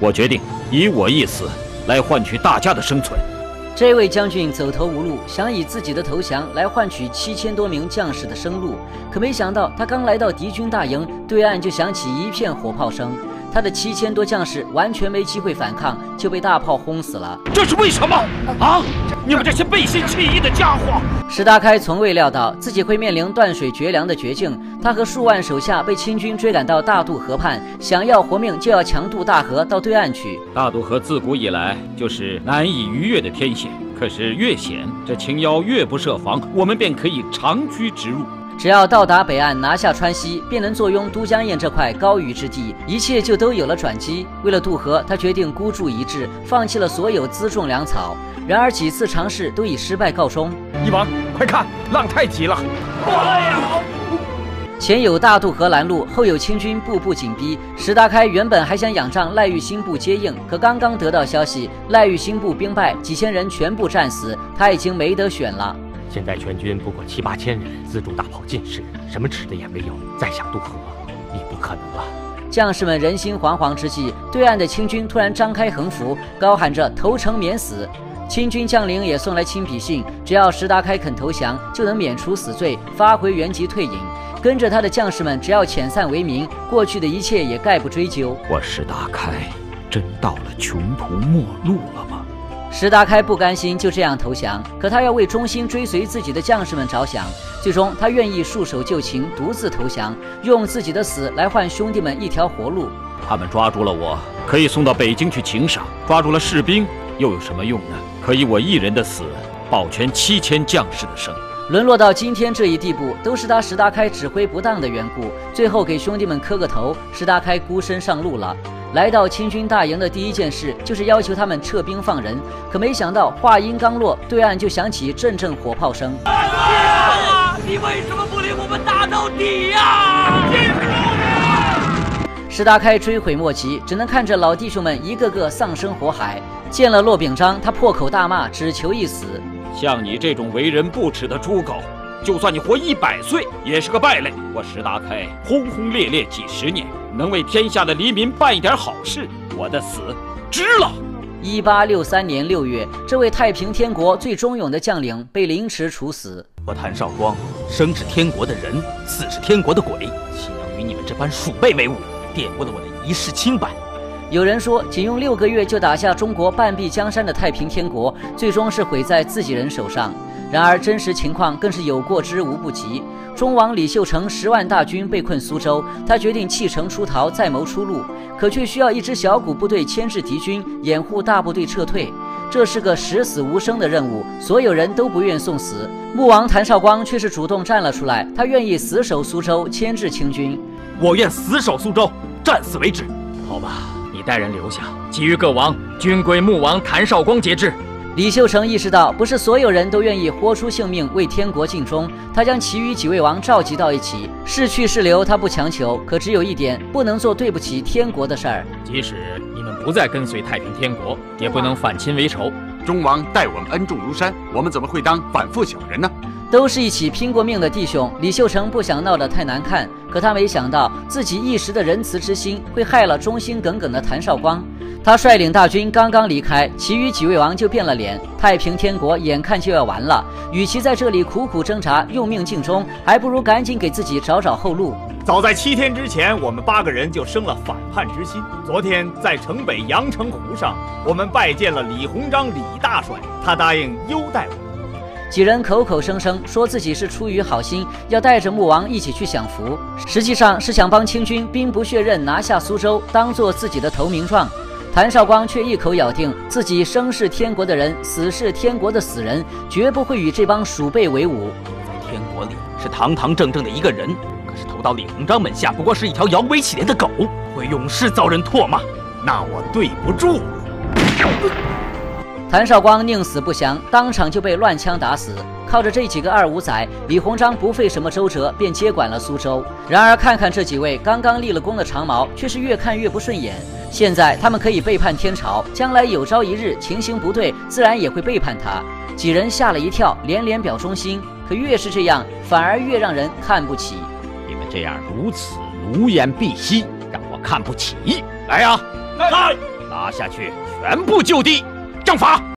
我决定以我一死来换取大家的生存。这位将军走投无路，想以自己的投降来换取七千多名将士的生路，可没想到他刚来到敌军大营，对岸就响起一片火炮声。他的七千多将士完全没机会反抗，就被大炮轰死了。这是为什么啊？你们这些背信弃义的家伙！石达开从未料到自己会面临断水绝粮的绝境，他和数万手下被清军追赶到大渡河畔，想要活命就要强渡大河到对岸去。大渡河自古以来就是难以逾越的天险，可是越险，这青妖越不设防，我们便可以长驱直入。只要到达北岸，拿下川西，便能坐拥都江堰这块高于之地，一切就都有了转机。为了渡河，他决定孤注一掷，放弃了所有辎重粮草。然而几次尝试都以失败告终。一王，快看，浪太急了！哎呀！前有大渡河拦路，后有清军步步紧逼。石达开原本还想仰仗赖玉兴部接应，可刚刚得到消息，赖玉兴部兵败，几千人全部战死，他已经没得选了。现在全军不过七八千人，辎重大炮尽失，什么吃的也没有，再想渡河已不可能了。将士们人心惶惶之际，对岸的清军突然张开横幅，高喊着“投诚免死”。清军将领也送来亲笔信，只要石达开肯投降，就能免除死罪，发回原籍退隐。跟着他的将士们，只要遣散为民，过去的一切也概不追究。我石达开，真到了穷途末路了吗？石达开不甘心就这样投降，可他要为忠心追随自己的将士们着想。最终，他愿意束手就擒，独自投降，用自己的死来换兄弟们一条活路。他们抓住了我，可以送到北京去请赏；抓住了士兵，又有什么用呢？可以我一人的死，保全七千将士的生。沦落到今天这一地步，都是他石达开指挥不当的缘故。最后给兄弟们磕个头，石达开孤身上路了。来到清军大营的第一件事，就是要求他们撤兵放人。可没想到，话音刚落，对岸就响起阵阵火炮声。你为什么不领我们打到底呀？石达开追悔莫及，只能看着老弟兄们一个个丧生火海。见了骆秉章，他破口大骂，只求一死。像你这种为人不耻的猪狗，就算你活一百岁，也是个败类。我石达开轰轰烈烈几十年。能为天下的黎民办一点好事，我的死值了。一八六三年六月，这位太平天国最忠勇的将领被凌迟处死。我谭绍光生是天国的人，死是天国的鬼，岂能与你们这般鼠辈为伍？玷污了我的一世清白。有人说，仅用六个月就打下中国半壁江山的太平天国，最终是毁在自己人手上。然而，真实情况更是有过之无不及。忠王李秀成十万大军被困苏州，他决定弃城出逃，再谋出路。可却需要一支小股部队牵制敌军，掩护大部队撤退。这是个十死无生的任务，所有人都不愿送死。穆王谭绍光却是主动站了出来，他愿意死守苏州，牵制清军。我愿死守苏州，战死为止。好吧，你带人留下，其余各王均归穆王谭绍光节制。李秀成意识到，不是所有人都愿意豁出性命为天国尽忠。他将其余几位王召集到一起，是去是留，他不强求。可只有一点，不能做对不起天国的事儿。即使你们不再跟随太平天国，也不能反亲为仇。忠王待我们恩重如山，我们怎么会当反复小人呢？都是一起拼过命的弟兄，李秀成不想闹得太难看。可他没想到，自己一时的仁慈之心，会害了忠心耿耿的谭绍光。他率领大军刚刚离开，其余几位王就变了脸。太平天国眼看就要完了，与其在这里苦苦挣扎、用命尽忠，还不如赶紧给自己找找后路。早在七天之前，我们八个人就生了反叛之心。昨天在城北阳澄湖上，我们拜见了李鸿章李大帅，他答应优待我们。几人口口声声说自己是出于好心，要带着穆王一起去享福，实际上是想帮清军兵不血刃拿下苏州，当做自己的投名状。谭绍光却一口咬定自己生是天国的人，死是天国的死人，绝不会与这帮鼠辈为伍。在天国里是堂堂正正的一个人，可是投到李鸿章门下，不过是一条摇尾乞怜的狗，会永世遭人唾骂。那我对不住了。谭绍光宁死不降，当场就被乱枪打死。靠着这几个二五仔，李鸿章不费什么周折便接管了苏州。然而看看这几位刚刚立了功的长毛，却是越看越不顺眼。现在他们可以背叛天朝，将来有朝一日情形不对，自然也会背叛他。几人吓了一跳，连连表忠心。可越是这样，反而越让人看不起。你们这样如此奴颜婢膝，让我看不起。来呀，来！拉下去，全部就地正法。